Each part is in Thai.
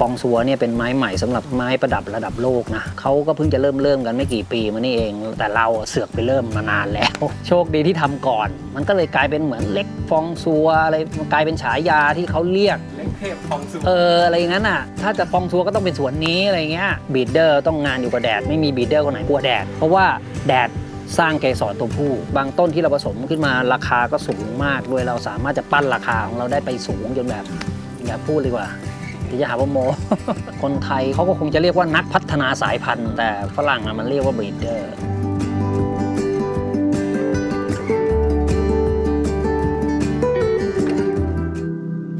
ฟองซัวเนี่ยเป็นไม้ใหม่สำหรับไม้ประดับระดับโลกนะเขาก็เพิ่งจะเริ่มเริ่มกันไม่กี่ปีมานี่เอง แต่เราเสือกไปเริ่มมานานแล้ว โชคดีที่ทำก่อน มันก็เลยกลายเป็นเหมือนเล็กฟองซัวอะไรมันกลายเป็นฉายาที่เขาเรียกเล็กเทพฟองซูเอออะไรอย่างนั้นอะ ถ้าจะฟองซัวก็ต้องเป็นสวนนี้อะไรเงี้ย breeder ต้องงานอยู่กับแดดไม่มี breeder คนไหนกลัวแดดเพราะว่าแดดสร้างเกสรตัวผู้ บางต้นที่เราผสมขึ้นมาราคาก็สูงมากด้วยเราสามารถจะปั้นราคาของเราได้ไปสูงจนแบบอย่าพูดเลยว่า เดี๋ยวจะหาว่าโม คนไทยเขาก็คงจะเรียกว่านักพัฒนาสายพันธุ์ แต่ฝรั่งมันเรียกว่าบีดเดอร์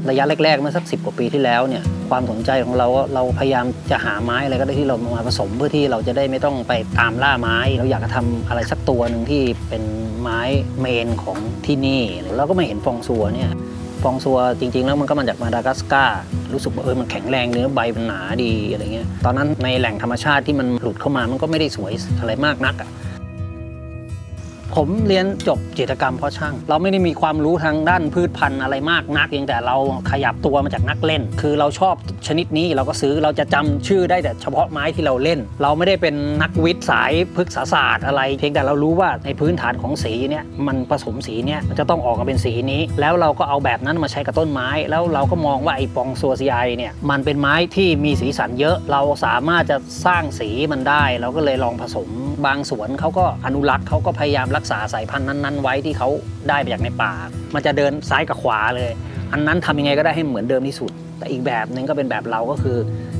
ระยะแรกๆเมื่อสักสิกว่าปีที่แล้วเนี่ยความสนใจของเราเราพยายามจะหาไม้อะไรก็ได้ที่เรามาผสมเพื่อที่เราจะได้ไม่ต้องไปตามล่าไม้ เราอยากจะทำอะไรสักตัวหนึ่งที่เป็นไม้เมนของที่นี่เราก็ไม่เห็นฟองซัวเนี่ยฟองซัวจริง ๆ แล้วมันก็มาจากมาดากัสการ์ รู้สึกว่าเออมันแข็งแรงเนื้อใบมันหนาดีอะไรเงี้ยตอนนั้นในแหล่งธรรมชาติที่มันหลุดเข้ามามันก็ไม่ได้สวยอะไรมากนักอะ ผมเรียนจบจิตกรรมเพราะช่าง เราไม่ได้มีความรู้ทางด้านพืชพันธุ์อะไรมากนักเพียงแต่เราขยับตัวมาจากนักเล่น คือเราชอบชนิดนี้เราก็ซื้อเราจะจำชื่อได้แต่เฉพาะไม้ที่เราเล่น เราไม่ได้เป็นนักวิทย์สายพฤกษศาสตร์อะไร เพียงแต่เรารู้ว่าในพื้นฐานของสีเนี่ยมันผสมสีเนี่ยมันจะต้องออกมาเป็นสีนี้ แล้วเราก็เอาแบบนั้นมาใช้กับต้นไม้ แล้วเราก็มองว่าไอ้ปองซัวซีไอเนี่ยมันเป็นไม้ที่มีสีสันเยอะ เราสามารถจะสร้างสีมันได้ เราก็เลยลองผสมบางสวนเขาก็อนุรักษ์เขาก็พยายามรักษาสายพันธุ์นั้น ๆ ไว้ที่เขาได้มาจากในป่า มันจะเดินซ้ายกับขวาเลย อันนั้นทำยังไงก็ได้ให้เหมือนเดิมที่สุด แต่อีกแบบหนึ่งก็เป็นแบบเราก็คือ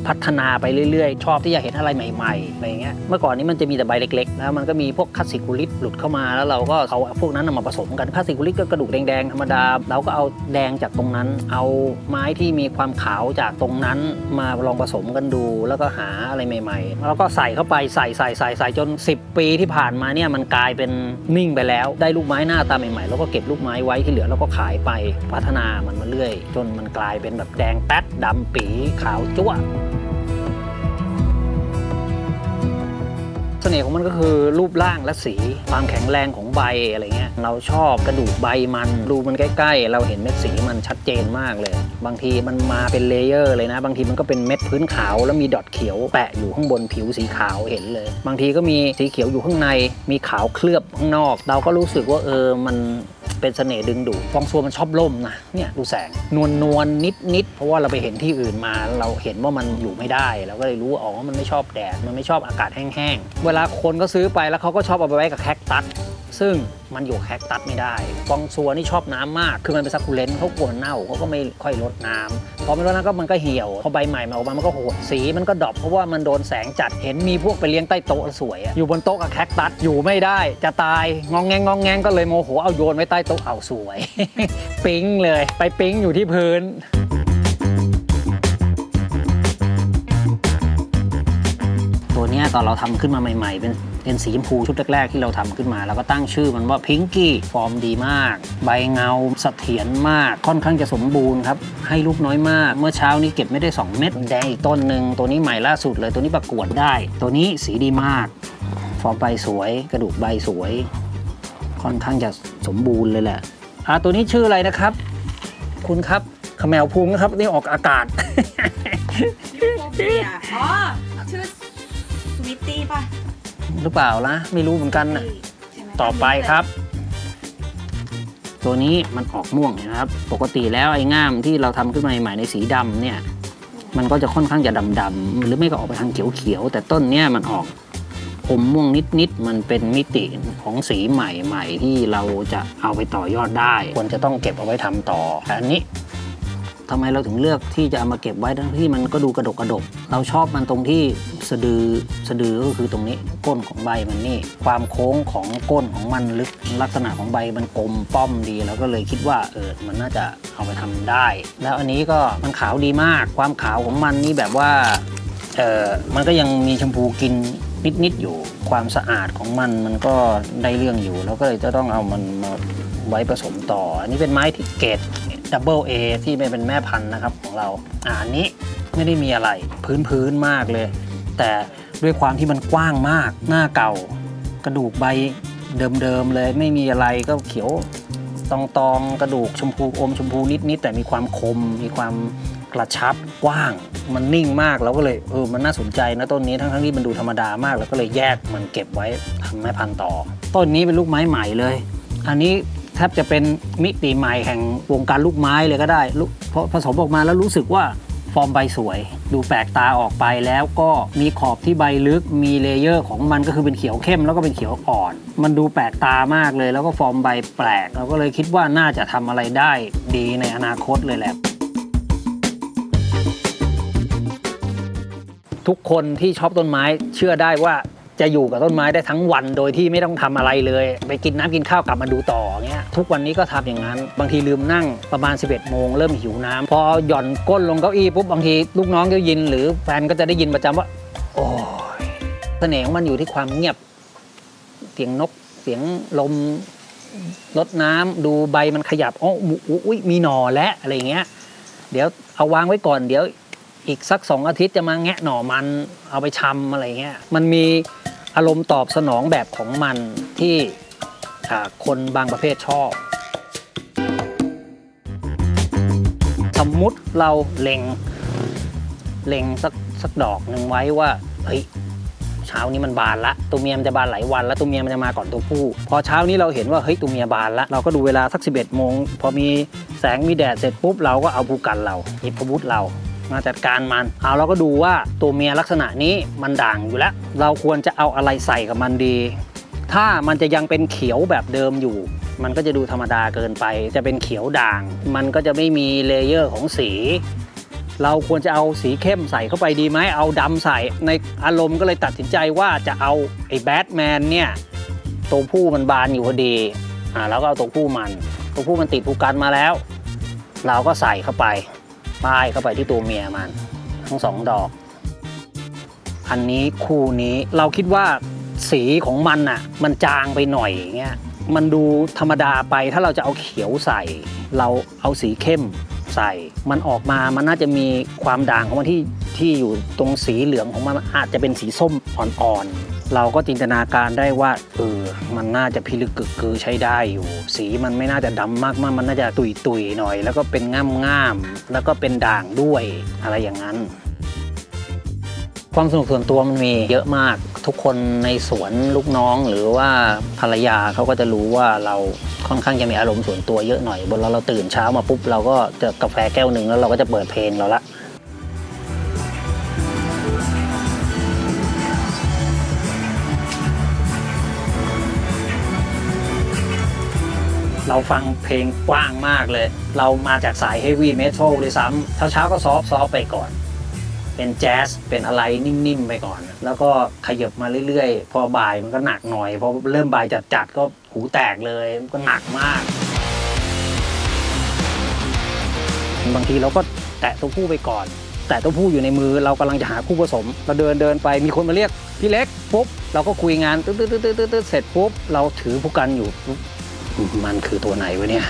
พัฒนาไปเรื่อยๆ ชอบที่จะเห็นอะไรใหม่ๆอะไรเงี้ยเมื่อก่อนนี้มันจะมีแต่ใบเล็กๆแล้วมันก็มีพวก crassicaulis หลุดเข้ามาแล้วเราก็เอาพวกนั้นนะมาผสมกัน crassicaulis ก็กระดูกแดงๆธรรมดา เราก็เอาแดงจากตรงนั้น เอาไม้ที่มีความขาวจากตรงนั้นมาลองผสมกันดู แล้วก็หาอะไรใหม่ๆ แล้วก็ใส่เข้าไปใส่ใส่ใส่ใส่จน 10 ปีที่ผ่านมาเนี่ยมันกลายเป็นนิ่งไปแล้ว ได้ลูกไม้หน้าตาใหม่ๆ แล้วก็เก็บลูกไม้ไว้ที่เหลือแล้วก็ขายไปพัฒนามันมาเรื่อย จนมันกลายเป็นแบบแดงแป๊ดดำปีขาวจั่วเสน่ห์ของมันก็คือรูปร่างและสีความแข็งแรงของใบอะไรเงี้ยเราชอบกระดูกใบมันดูมันใกล้ๆ เราเห็นเม็ดสีมันชัดเจนมากเลย บางทีมันมาเป็น layer เลยนะ บางทีมันก็เป็นเม็ดพื้นขาวแล้วมี dot เขียวแปะอยู่ข้างบนผิวสีขาวเห็นเลย บางทีก็มีสีเขียวอยู่ข้างใน มีขาวเคลือบข้างนอก เราก็รู้สึกว่าเออมัน เป็นเสน่ห์ดึงดูดฟองซัวมันชอบร่มนะเนี่ยดูแสงนวลนวลนิดนิดเพราะว่าเราไปเห็นที่อื่นมา เราเห็นว่ามันอยู่ไม่ได้เราก็เลยรู้ว่าอ๋อมันไม่ชอบแดดมันไม่ชอบอากาศแห้งๆเวลาคนก็ซื้อไปแล้วเขาก็ชอบเอาไปไว้กับแคคตัสซึ่ง มันอยู่แคคตัสไม่ได้ฟองซัวนี่ชอบน้ำมาก คือมันเป็น succulent เขากลัวเน่าเขาก็ไม่ค่อยรดน้ำพอไม่รดน้ำก็มันก็เหี่ยวพอใบใหม่มาออกมามันก็โหดสีมันก็ drop เพราะว่ามันโดนแสงจัดเห็นมีพวกไปเลี้ยงใต้โต๊ะสวยอะอยู่บนโต๊ะกับแคคตัสอยู่ไม่ได้ จะตายงองแงงงองแงงก็เลยโมโหเอาโยนไว้ใต้โต๊ะเอาสวย ปิ๊งเลย ไปปิ๊งอยู่ที่พื้นตัวนี้ตอนเราทำขึ้นมาใหม่ ๆ เป็น เป็นสีชมพูชุดแรกๆที่เราทำขึ้นมาเราก็ตั้งชื่อมันว่าพิงกี้ฟอร์มดีมาก ใบเงาเสถียรมาก ค่อนข้างจะสมบูรณ์ครับ ให้ลูกน้อยมาก เมื่อเช้านี้เก็บไม่ได้ 2 เม็ดแดงอีกต้นหนึ่งตัวนี้ใหม่ล่าสุดเลยตัวนี้ประกวดได้ ตัวนี้สีดีมาก ฟอร์มใบสวย กระดูกใบสวย ค่อนข้างจะสมบูรณ์เลยแหละอ่าตัวนี้ชื่ออะไรนะครับ คุณครับขมแมวพุงนะครับนี่ออกอากาศอ๋อชื่อสวิตตี้ป่ะ หรือเปล่านะไม่รู้เหมือนกันนะใช่ไหมต่อไปครับ ตัวนี้มันออกม่วงนะครับ ปกติแล้วไอ้ง่ามที่เราทำขึ้นมาใหม่ในสีดำเนี่ย มันก็จะค่อนข้างจะดำๆหรือไม่ก็ออกไปทางเขียวๆแต่ต้นเนี้ยมันออกอมม่วงนิดๆมันเป็นมิติของสีใหม่ๆ ที่เราจะเอาไปต่อยอดได้ ควรจะต้องเก็บเอาไว้ทำต่อแต่อันนี้ ทำไมเราถึงเลือกที่จะเอามาเก็บไว้ทั้งที่มันก็ดูกระดกกระดก เราชอบมันตรงที่สะดือสะดือก็คือตรงนี้ก้นของใบมันนี่ ความโค้งของก้นของมันลึกลักษณะของใบมันกลมป้อมดีเราก็เลยคิดว่าเออมันน่าจะเอาไปทำได้ แล้วอันนี้ก็มันขาวดีมาก ความขาวของมันนี่แบบว่าเออมันก็ยังมีชมพูกินนิดๆอยู่ความสะอาดของมันมันก็ได้เรื่องอยู่ แล้วก็เลยจะต้องเอามันมาไว้ผสมต่อ อันนี้เป็นไม้ที่เกร ด double A ที่เป็นแม่พันธุ์นะครับของเราอ่าอันนี้ไม่ได้มีอะไรพื้นพื้นๆมากเลย แต่ด้วยความที่มันกว้างมากหน้าเก่า กระดูกใบเดิมๆเลย ไม่มีอะไรก็เขียวตองตองๆกระดูกชมพูอมชมพูนิดๆแต่มีความคม มีความกระชับกว้าง มันนิ่งมากเราก็เลยเออมันน่าสนใจนะต้นนี้ทั้งทั้งๆที่มันดูธรรมดามากเราก็เลยแยกมันเก็บไว้ทำแม่พันธุ์ต่อ ต้นนี้เป็นลูกไม้ใหม่เลย อันนี้ แทบจะเป็นมิติใหม่แห่งวงการลูกไม้เลยก็ได้เพราะผสมออกมาแล้วรู้สึกว่าฟอร์มใบสวย ดูแปลกตาออกไปแล้วก็มีขอบที่ใบลึกมี layer ของมันก็คือเป็นเขียวเข้มแล้วก็เป็นเขียวอ่อน มันดูแปลกตามากเลย แล้วก็ฟอร์มใบแปลก เราก็เลยคิดว่าน่าจะทำอะไรได้ดีในอนาคตเลยแหละทุกคนที่ชอบต้นไม้เชื่อได้ว่า จะอยู่กับต้นไม้ได้ทั้งวันโดยที่ไม่ต้องทำอะไรเลย ไปกินน้ำกินข้าวกลับมาดูต่อเงี้ยทุกวันนี้ก็ทำอย่างนั้น บางทีลืมนั่งประมาณ 11 โมงเริ่มหิวน้ำพอหย่อนก้นลงเก้าอี้ปุ๊บบางทีลูกน้องก็ยิน หรือแฟนก็จะได้ยินประจำว่า โอ้ยเสน่ห์ของมันอยู่ที่ความเงียบ เสียงนกเสียงลมรดน้ำดูใบมันขยับอ๋ออุ๊ยอุ๊ยมีหน่อและอะไรเงี้ย เดี๋ยวเอาวางไว้ก่อนเดี๋ยวอีกสักสองอาทิตย์จะมาแงะหน่อมันเอาไปชำอะไรเงี้ยมันมี อารมณ์ตอบสนองแบบของมันที่คนบางประเภทชอบ สมมุติเราเล็งเล็งสักสักดอกหนึ่งไว้ว่าเฮ้ยเช้านี้มันบานละตัวเมียมันจะบานหลายวัน แล้วตัวเมียมันจะมาก่อนตัวผู้ พอเช้านี้เราเห็นว่าเฮ้ยตัวเมียบานละเราก็ดูเวลาสัก 11โมงพอมีแสงมีแดดเสร็จปุ๊บเราก็เอาพู่กันเราหยิบอาวุธเรา มาจัดการมัน เอาเราก็ดูว่าตัวเมียลักษณะนี้มันด่างอยู่แล้ว เราควรจะเอาอะไรใส่กับมันดี ถ้ามันจะยังเป็นเขียวแบบเดิมอยู่ มันก็จะดูธรรมดาเกินไป จะเป็นเขียวด่าง มันก็จะไม่มี layer ของสี เราควรจะเอาสีเข้มใส่เข้าไปดีไหมเอาดำใส่ในอารมณ์ก็เลยตัดสินใจว่าจะเอาไอ้แบทแมนเนี่ยตัวผู้มันบานอยู่พอดีอ่าแล้วก็เอาตัวผู้มัน ตัวผู้มันติดภูกันมาแล้ว เราก็ใส่เข้าไป ป้ายเข้าไปที่ตัวเมียมันทั้งสองดอก อันนี้คู่นี้เราคิดว่าสีของมันอะ มันจางไปหน่อยเงี้ยมันดูธรรมดาไปถ้าเราจะเอาเขียวใส่ เราเอาสีเข้มใส่ มันออกมามันน่าจะมีความด่างของมันที่ที่อยู่ตรงสีเหลืองของมันอาจจะเป็นสีส้มอ่อนๆ เราก็จินตนาการได้ว่าเออมันน่าจะพิลึกกึกกือใช้ได้อยู่ สีมันไม่น่าจะดำมากมากมันน่าจะตุยตุยๆหน่อย แล้วก็เป็นง่ามง่ามๆแล้วก็เป็นด่างด้วยอะไรอย่างนั้น ความสนุกส่วนตัวมันมีเยอะมากทุกคนในสวนลูกน้องหรือว่าภรรยาเขาก็จะรู้ว่าเราค่อนข้างจะมีอารมณ์ส่วนตัวเยอะหน่อยบนเราเราตื่นเช้ามาปุ๊บเราก็จอกาแฟแก้วหนึ่งแล้วเราก็จะเปิดเพลงเราละ เราฟังเพลงกว้างมากเลย เรามาจากสาย heavy metal เลยซ้ำเช้าเช้าๆก็ soft soft ไปก่อน เป็นแจ๊สเป็นอะไรนิ่มๆไปก่อน แล้วก็ขยับมาเรื่อยๆ พอบ่ายมันก็หนักหน่อย พอเริ่มบ่ายจัดๆก็หูแตกเลยมันก็หนักมาก บางทีเราก็แตะตัวผู้ไปก่อน แตะตัวผู้อยู่ในมือเรากำลังจะหาคู่ผสม เราเดินเดินไปมีคนมาเรียกพี่เล็กปุ๊บเราก็คุยงานตึ๊ดตึ๊ดตึ๊ดตึ๊ดเสร็จปุ๊บเราถือผู้กันอยู่ มันคือตัวไหนวะเนี่ย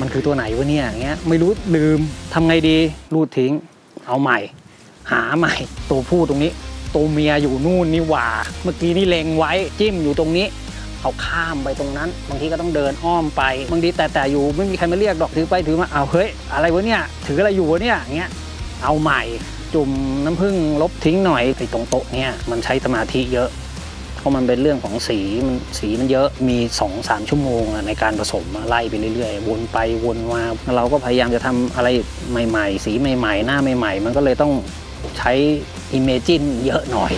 มันคือตัวไหนวะเนี่ยอย่างเงี้ยไม่รู้ลืมทำไงดีรูดทิ้ง เอาใหม่ หาใหม่ ตัวผู้ตรงนี้ ตัวเมียอยู่นู่นนี่หว่า เมื่อกี้นี่เล็งไว้จิ้มอยู่ตรงนี้เอาข้ามไปตรงนั้น บางทีก็ต้องเดินอ้อมไปบางทีแต่แต่อยู่ไม่มีใครมาเรียกดอกถือไปถือมาเอาเฮ้ยอะไรวะเนี่ยถืออะไรอยู่วะเนี่ยอย่างเงี้ยเอาใหม่จุ่มน้ำผึ้งลบทิ้งหน่อยไอ้ตรงโต๊ะเนี่ยมันใช้สมาธิเยอะ เพราะมันเป็นเรื่องของสีมันสีมันเยอะมี2อสามชั่วโมงในการผสมไล่ไปเรื่อยๆ วนไปวนมาเราก็พยายามจะทำอะไรใหม่ ๆ สีใหม่ ๆ หน้าใหม่ ๆ มันก็เลยต้องใช้ imagine เยอะหน่อย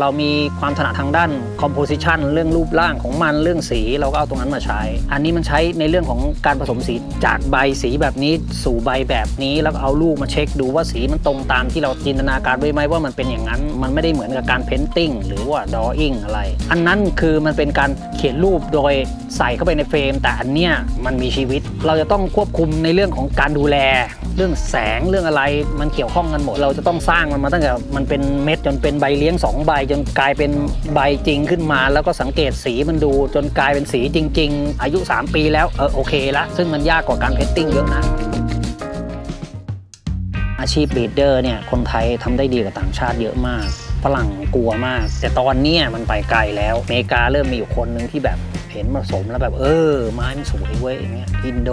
เรามีความถนัดทางด้าน composition เรื่องรูปร่างของมันเรื่องสีเราก็เอาตรงนั้นมาใช้ อันนี้มันใช้ในเรื่องของการผสมสีจากใบสีแบบนี้สู่ใบแบบนี้แล้วเอาลูกมาเช็คดูว่าสีมันตรงตามที่เราจินตนาการไว้ไหมว่ามันเป็นอย่างนั้น มันไม่ได้เหมือนกับการเพนติ้งหรือว่าดออิ่งอะไร อันนั้นคือมันเป็นการเขียนรูปโดยใส่เข้าไปในเฟรม แต่อันเนี้ยมันมีชีวิต เราจะต้องควบคุมในเรื่องของการดูแล เรื่องแสงเรื่องอะไรมันเกี่ยวข้องกันหมด เราจะต้องสร้างมันมาตั้งแต่มันเป็นเม็ดจนเป็นใบเลี้ยงสองใบจนกลายเป็นใบจริงขึ้นมา แล้วก็สังเกตสีมันดู จนกลายเป็นสีจริง ๆ อายุ 3 ปีแล้วเออโอเคละซึ่งมันยากกว่าการเพนติ้งเยอะนะอาชีพ breeder เนี่ยคนไทยทำได้ดีกว่าต่างชาติเยอะมากฝรั่งกลัวมาก แต่ตอนนี้มันไปไกลแล้วอเมริกาเริ่มมีอยู่คนหนึ่งที่แบบเห็นผสมแล้วแบบเออไม้มันสวยเว้ยอย่างเงี้ยอินโด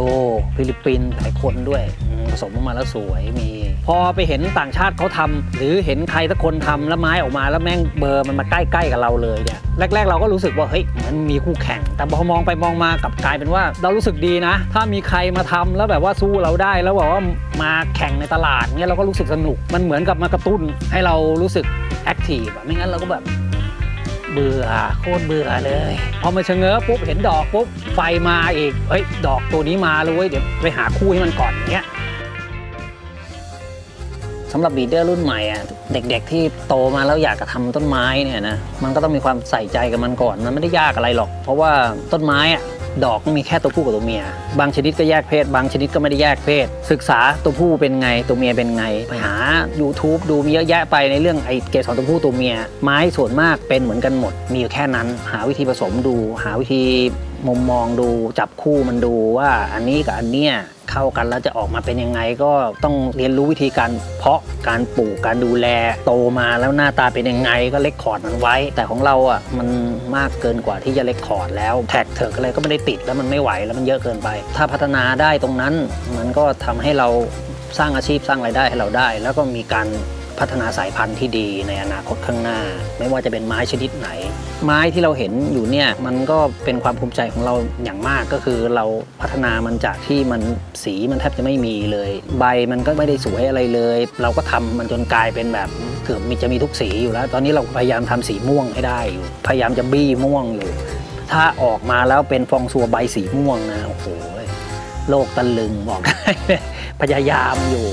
ฟิลิปปินส์หลายคนด้วยผสมออกมาแล้วสวยมี พอไปเห็นต่างชาติเขาทำหรือเห็นใครสักคนทำแล้วไม้ออกมาแล้วแม่งเบอร์มันมาใกล้ๆกับเราเลยเนี่ยแรก ๆ เราก็รู้สึกว่าเฮ้ยเหมือนมีคู่แข่ง แต่พอมองไปมองมากลับกลายเป็นว่า เรารู้สึกดีนะ ถ้ามีใครมาทำแล้วแบบว่าสู้เราได้แล้วแบบว่ามาแข่งในตลาดเนี่ยเราก็รู้สึกสนุก มันเหมือนกับมากระตุ้นให้เรารู้สึกแอคทีฟไม่งั้นเราก็แบบเบื่อโคตรเบื่อเลย พอมาเชงเง้อปุ๊บเห็นดอกปุ๊บไฟมาอีกเฮ้ยดอกตัวนี้มาเลยเว้ยเดี๋ยวไปหาคู่ให้มันก่อนเงี้ย สำหรับบีเดอร์รุ่นใหม่อะเด็กๆที่โตมาแล้วอยากจะทำต้นไม้เนี่ยนะมันก็ต้องมีความใส่ใจกับมันก่อน มันไม่ได้ยากอะไรหรอก เพราะว่าต้นไม้อะดอกมีแค่ตัวผู้กับตัวเมีย บางชนิดก็แยกเพศ บางชนิดก็ไม่ได้แยกเพศ ศึกษาตัวผู้เป็นไงตัวเมียเป็นไง ไปหา YouTube ดูมีเยอะแยะไปในเรื่องไอ้เกสรตัวผู้ตัวเมีย ไม้ส่วนมากเป็นเหมือนกันหมด มีอยู่แค่นั้น หาวิธีผสมดู หาวิธีมุมมองดูจับคู่มันดูว่าอันนี้กับอันเนี้ย เข้ากันแล้วจะออกมาเป็นยังไงก็ต้องเรียนรู้วิธีการเพาะการปลูกการดูแลโตมาแล้วหน้าตาเป็นยังไงก็เล็กคอร์ดมันไว้ แต่ของเราอะมันมากเกินกว่าที่จะเล็กคอร์ดแล้วแท็กเถิกอะไรก็ไม่ได้ติดแล้วมันไม่ไหวแล้วมันเยอะเกินไป ถ้าพัฒนาได้ตรงนั้นมันก็ทำให้เราสร้างอาชีพสร้างรายได้ให้เราได้ แล้วก็มีการ พัฒนาสายพันธุ์ที่ดีในอนาคตข้างหน้า ไม่ว่าจะเป็นไม้ชนิดไหน ไม้ที่เราเห็นอยู่เนี่ยมันก็เป็นความภูมิใจของเราอย่างมากก็คือเราพัฒนามันจากที่มันสีมันแทบจะไม่มีเลย ใบมันก็ไม่ได้สวยอะไรเลย เราก็ทำมันจนกลายเป็นแบบเกือบมีจะมีทุกสีอยู่แล้ว ตอนนี้เราพยายามทำสีม่วงให้ได้อยู่พยายามจะบี้ม่วงอยู่ถ้าออกมาแล้วเป็นฟองซัวใบสีม่วงนะโอ้โหโลกตะลึงบอกได้พยายามอยู่